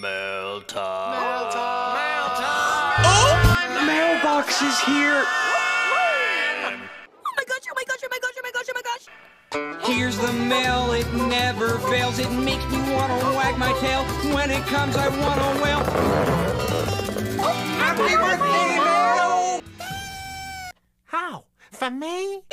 Mail time. Mail time. Mail time. Oh! Mailbox is here. Oh my gosh, oh my gosh, oh my gosh, oh my gosh, oh my gosh. Here's the mail, it never fails. It makes me want to wag my tail. When it comes, I want to wail. Happy birthday, Mail! How? For me?